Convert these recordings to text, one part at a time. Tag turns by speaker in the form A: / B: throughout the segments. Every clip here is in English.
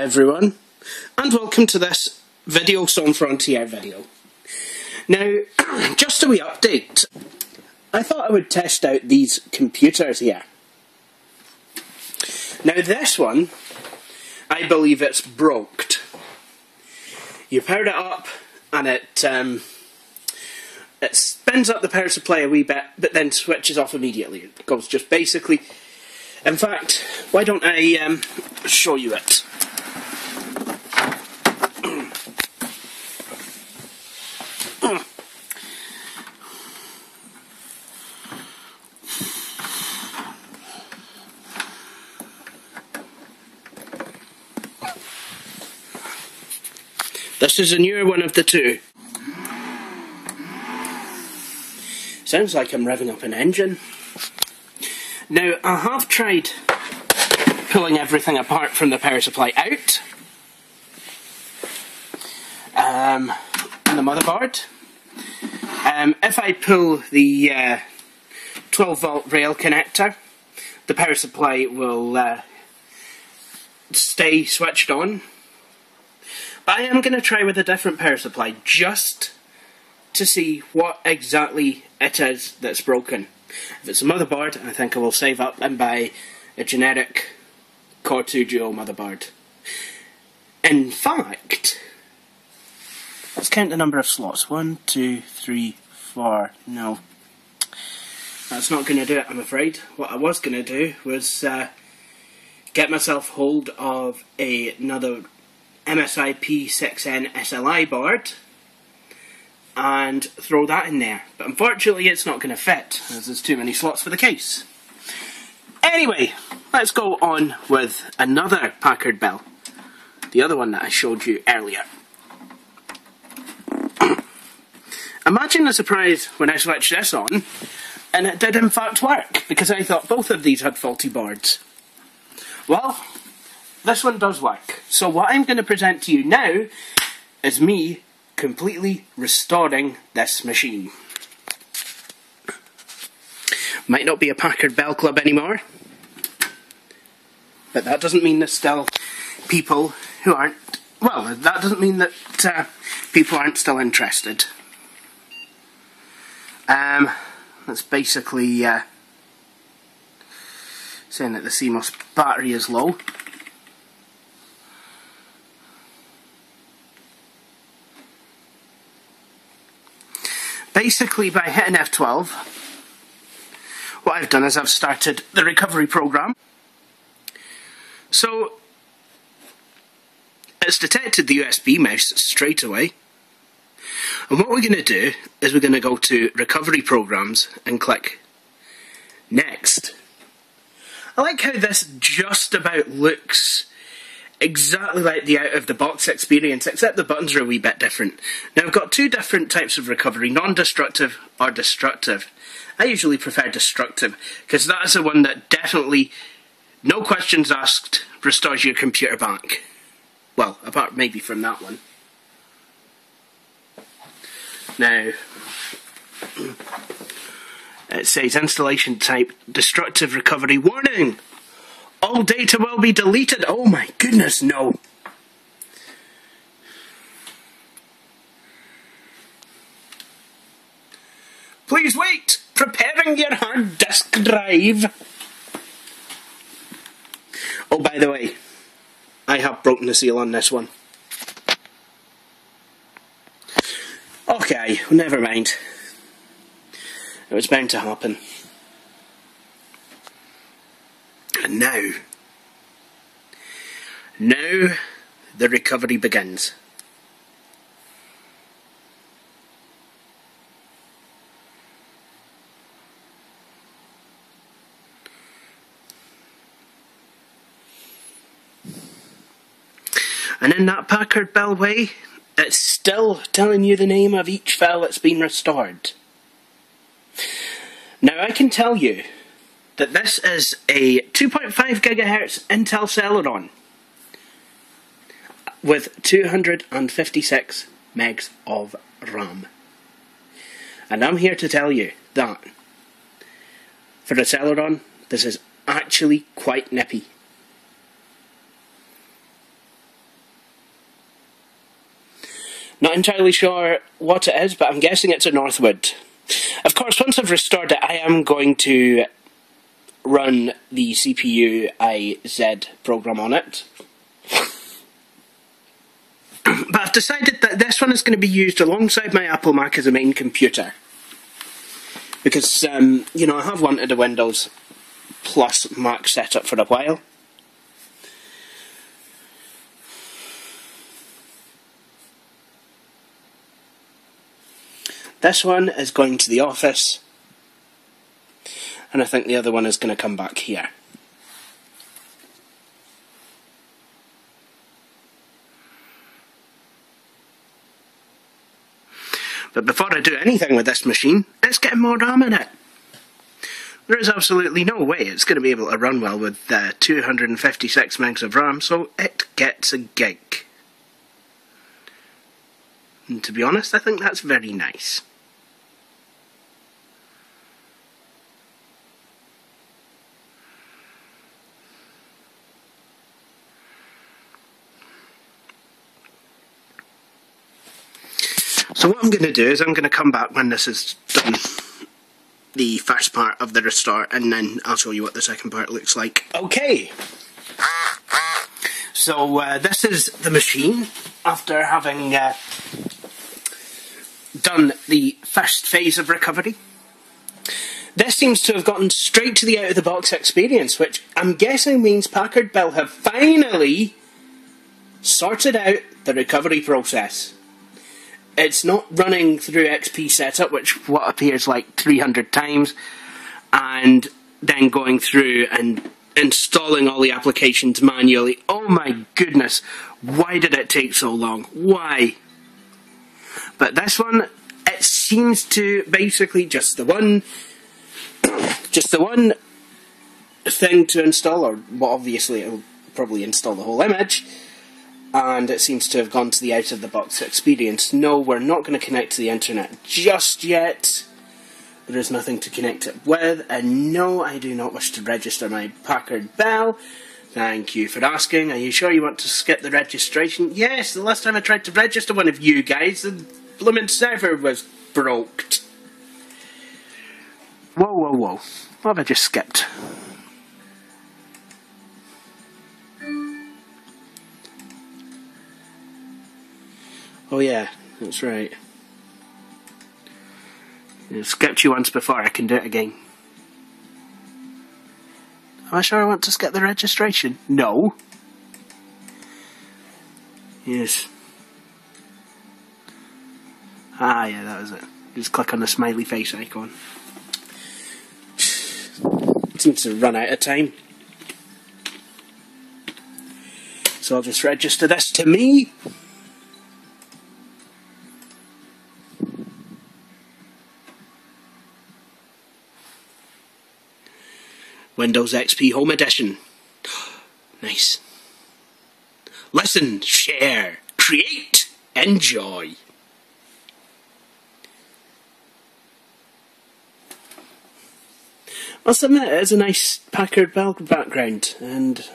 A: Everyone, and welcome to this Video Song Frontier video. Now, just a wee update. I thought I would test out these computers here. Now this one, I believe it's broked. You powered it up and it um, it spins up the power supply a wee bit, but then switches off immediately. It goes just basically. In fact, why don't I um, show you it? This is a newer one of the two. Sounds like I'm revving up an engine. Now, I have tried pulling everything apart from the power supply out. Um, and the motherboard. Um, if I pull the uh, 12 volt rail connector, the power supply will uh, stay switched on I am going to try with a different power supply just to see what exactly it is that's broken. If it's a motherboard, I think I will save up and buy a generic Core 2 Duo motherboard. In fact, let's count the number of slots. One, two, three, four. No. That's not going to do it, I'm afraid. What I was going to do was uh, get myself hold of a, another MSI P6N SLI board and throw that in there. But unfortunately it's not going to fit as there's too many slots for the case. Anyway, let's go on with another Packard Bell. The other one that I showed you earlier. Imagine the surprise when I switched this on and it did in fact work because I thought both of these had faulty boards. Well, this one does work. So what I'm going to present to you now is me completely restoring this machine. Might not be a Packard Bell Club anymore, but that doesn't mean there's still people who aren't, well, that doesn't mean that uh, people aren't still interested. Um, that's basically uh, saying that the CMOS battery is low. basically by hitting F12, what I've done is I've started the recovery program. So it's detected the USB mouse straight away. And what we're going to do is we're going to go to recovery programs and click next. I like how this just about looks exactly like the out of the box experience, except the buttons are a wee bit different. Now, I've got two different types of recovery non destructive or destructive. I usually prefer destructive because that is the one that definitely, no questions asked, restores your computer back. Well, apart maybe from that one. Now, it says installation type destructive recovery warning. All data will be deleted. Oh my goodness, no. Please wait. Preparing your hard disk drive. Oh, by the way, I have broken the seal on this one. Well, never mind. It was bound to happen. And now, now the recovery begins. And in that Packard Bellway, still telling you the name of each file that's been restored. Now I can tell you that this is a 2.5 gigahertz Intel Celeron with 256 megs of RAM. And I'm here to tell you that for the Celeron, this is actually quite nippy. Not entirely sure what it is, but I'm guessing it's a Northwood. Of course, once I've restored it, I am going to run the CPU IZ program on it. but I've decided that this one is going to be used alongside my Apple Mac as a main computer. Because, um, you know, I have wanted a Windows Plus Mac setup for a while. This one is going to the office, and I think the other one is going to come back here. But before I do anything with this machine, let's get more RAM in it. There is absolutely no way it's going to be able to run well with uh, 256 megs of RAM, so it gets a gig. And to be honest, I think that's very nice. So what I'm going to do is I'm going to come back when this is done, the first part of the restore, and then I'll show you what the second part looks like. Okay. So uh, this is the machine after having uh, done the first phase of recovery. This seems to have gotten straight to the out of the box experience, which I'm guessing means Packard Bell have finally sorted out the recovery process it's not running through XP setup, which what appears like 300 times, and then going through and installing all the applications manually. Oh my goodness, why did it take so long? Why? But this one, it seems to basically just the one, just the one thing to install, or well, obviously it'll probably install the whole image and it seems to have gone to the out of the box experience. No, we're not going to connect to the internet just yet. There is nothing to connect it with, and no, I do not wish to register my Packard Bell. Thank you for asking. Are you sure you want to skip the registration? Yes, the last time I tried to register one of you guys, the blooming server was broke. Whoa, whoa, whoa. What have I just skipped? Oh yeah, that's right. I've skipped you once before, I can do it again. Am I sure I want to skip the registration? No. Yes. Ah, yeah, that was it. Just click on the smiley face icon. seems to run out of time. So I'll just register this to me. Windows XP Home Edition. nice. Listen, share, create, enjoy. Must admit, it is a nice Packard Bell background, and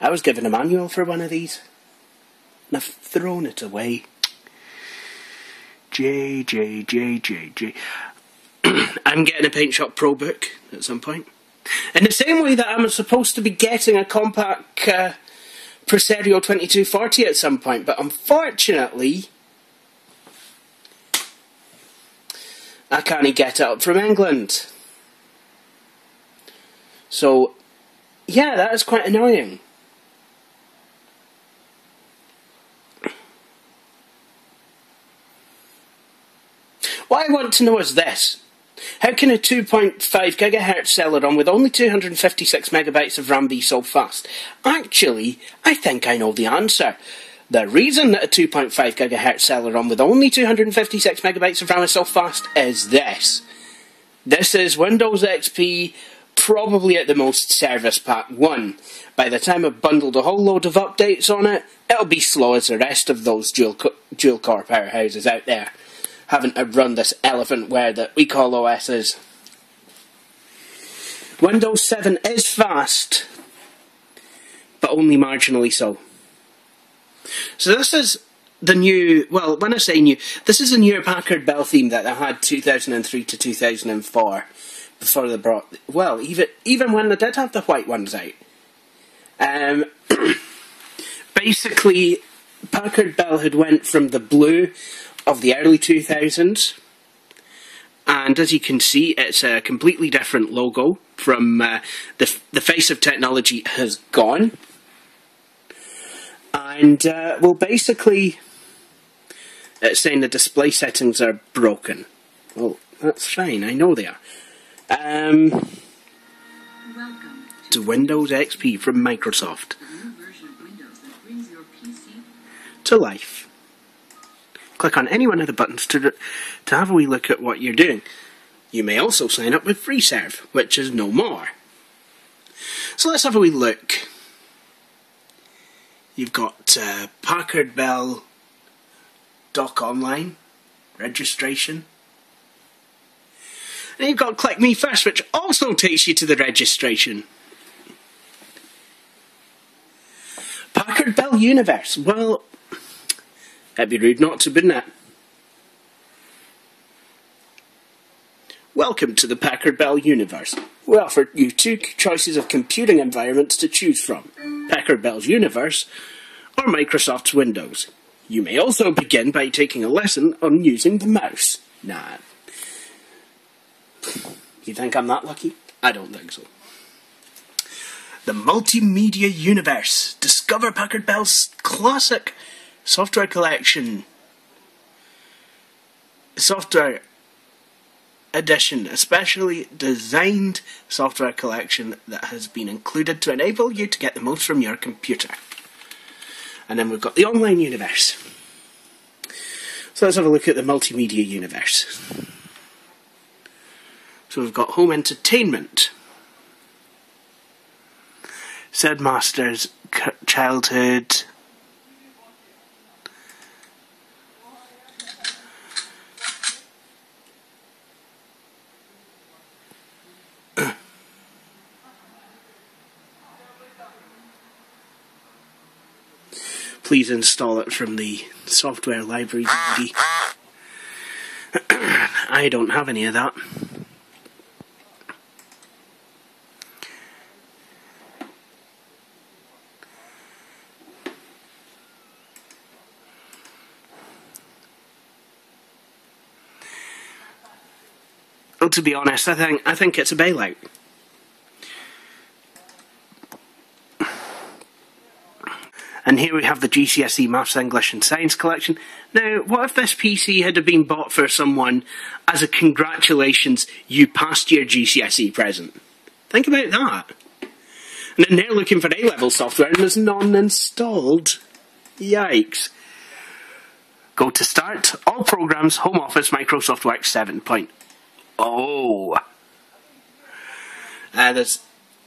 A: I was given a manual for one of these, and I've thrown it away. J, J, J, J, J. I'm getting a Paint Shop Pro book at some point. In the same way that I'm supposed to be getting a Compaq uh, Presario 2240 at some point, but unfortunately, I can't get it up from England. So, yeah, that is quite annoying. What I want to know is this. How can a 2.5 gigahertz Celeron with only 256 megabytes of RAM be so fast? Actually, I think I know the answer. The reason that a 2.5 gigahertz Celeron with only 256 megabytes of RAM is so fast is this. This is Windows XP probably at the most Service Pack 1. By the time I've bundled a whole load of updates on it, it'll be slow as the rest of those dual, dual core powerhouses out there, having to run this elephant elephantware that we call OSs. Windows 7 is fast, but only marginally so. So this is the new, well, when I say new, this is a new Packard Bell theme that I had 2003 to 2004 before they brought, well, even even when they did have the white ones out. Um, basically, Packard Bell had went from the blue of the early 2000s, and as you can see, it's a completely different logo from uh, the the face of technology has gone. And, uh, well, basically, it's saying the display settings are broken. Well, that's fine, I know they are. Um, to Windows XP from Microsoft. To life. Click on any one of the buttons to, to have a wee look at what you're doing. You may also sign up with FreeServe, which is no more. So let's have a wee look. You've got uh, Packard Bell Doc Online registration. And you've got Click Me First, which also takes you to the registration. Packard Bell Universe. Well, that'd be rude not to, wouldn't? Welcome to the Packard Bell Universe. We offer you two choices of computing environments to choose from. Packard Bell's Universe or Microsoft's Windows. You may also begin by taking a lesson on using the mouse. Nah. You think I'm that lucky? I don't think so. The Multimedia Universe. Discover Packard Bell's classic software collection. Software edition, a specially designed software collection that has been included to enable you to get the most from your computer. And then we've got the online universe. So let's have a look at the multimedia universe. So we've got home entertainment, Said Master's childhood, please install it from the software library DVD. I don't have any of that. Well, to be honest, I think I think it's a bailout. And here we have the GCSE Maths, English and Science collection. Now, what if this PC had been bought for someone as a congratulations, you passed your GCSE present? Think about that. And then they're looking for A-level software and there's none installed. Yikes. Go to Start, All Programs, Home Office, Microsoft Works 7.0. Uh, there's,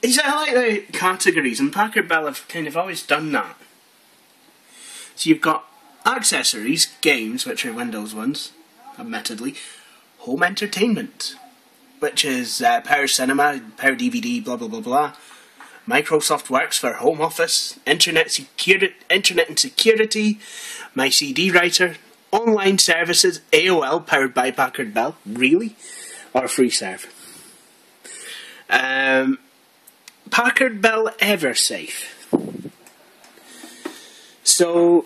A: is that like the categories? And Packard Bell have kind of always done that. So you've got accessories, games, which are Windows ones, admittedly, home entertainment, which is uh, Power Cinema, Power DVD, blah blah blah blah. Microsoft Works for home office, internet security, internet and security, my CD writer, online services, AOL powered by Packard Bell, really, or FreeServe. Um, Packard Bell EverSafe. So,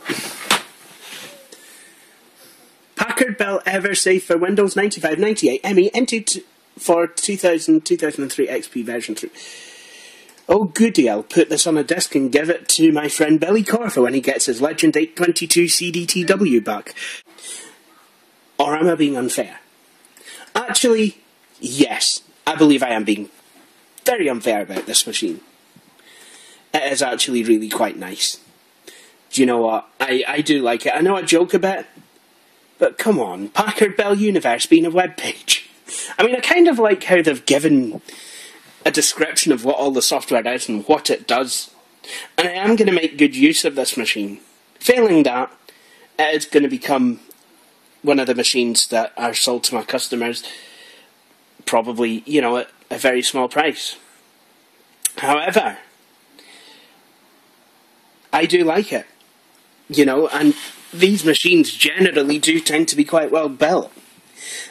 A: Packard Bell EverSafe for Windows 95, 98, ME, NT for 2000, 2003 XP version 3. Oh goody, I'll put this on a disk and give it to my friend Billy Corfa when he gets his Legend 822 CDTW back. Or am I being unfair? Actually, yes, I believe I am being very unfair about this machine. It is actually really quite nice. Do you know what? I, I do like it. I know I joke a bit, but come on, Packard Bell Universe being a web page. I mean, I kind of like how they've given a description of what all the software is and what it does. And I am going to make good use of this machine. Failing that, it is going to become one of the machines that are sold to my customers, probably, you know, at a very small price. However, I do like it, you know, and these machines generally do tend to be quite well built.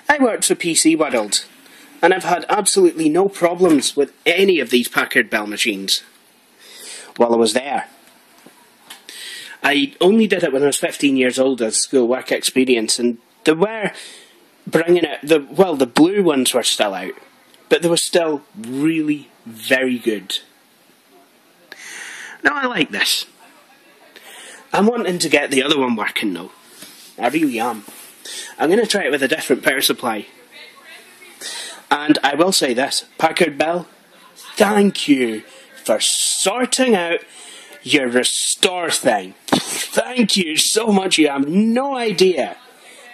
A: I worked for PC World, and I've had absolutely no problems with any of these Packard Bell machines while I was there. I only did it when I was 15 years old as school work experience, and they were bringing it. The well, the blue ones were still out, but they were still really very good. Now I like this. I'm wanting to get the other one working though. I really am. I'm going to try it with a different power supply. And I will say this Packard Bell, thank you for sorting out your restore thing. Thank you so much. You have no idea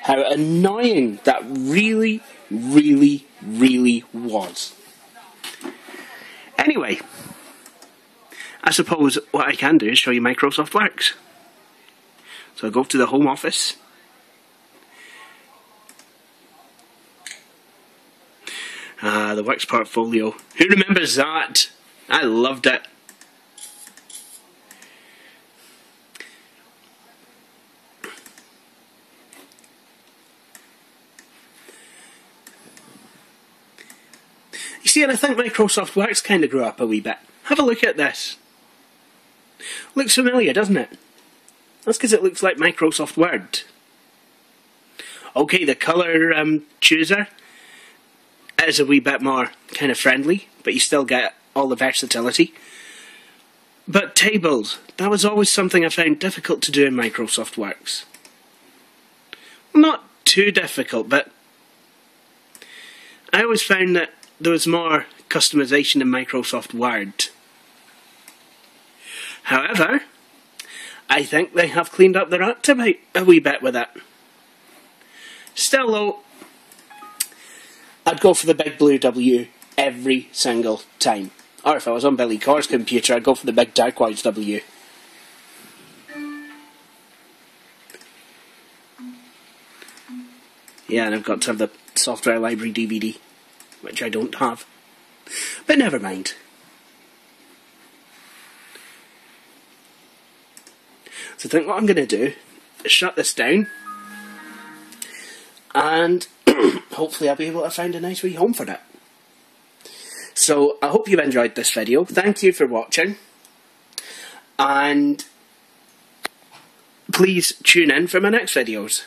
A: how annoying that really, really, really was. Anyway, I suppose what I can do is show you Microsoft Works. So I go to the Home Office. Ah, the Works portfolio. Who remembers that? I loved it. You see, and I think Microsoft Works kind of grew up a wee bit. Have a look at this. Looks familiar, doesn't it? That's because it looks like Microsoft Word. Okay, the colour um, chooser is a wee bit more kind of friendly, but you still get all the versatility. But tables, that was always something I found difficult to do in Microsoft Works. Not too difficult, but I always found that there was more customization in Microsoft Word. However, I think they have cleaned up their act a, bit, a wee bit with it. Still though, I'd go for the big blue W every single time. Or if I was on Billy Corr's computer, I'd go for the big dark turquoise W. Yeah, and I've got to have the software library DVD, which I don't have. But never mind. So I think what I'm going to do is shut this down and hopefully I'll be able to find a nice wee home for it. So I hope you've enjoyed this video. Thank you for watching. And please tune in for my next videos.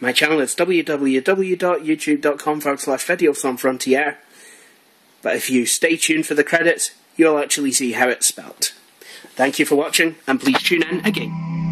A: My channel is www.youtube.com forward slash videos on frontier. But if you stay tuned for the credits, you'll actually see how it's spelt. Thank you for watching, and please tune in again.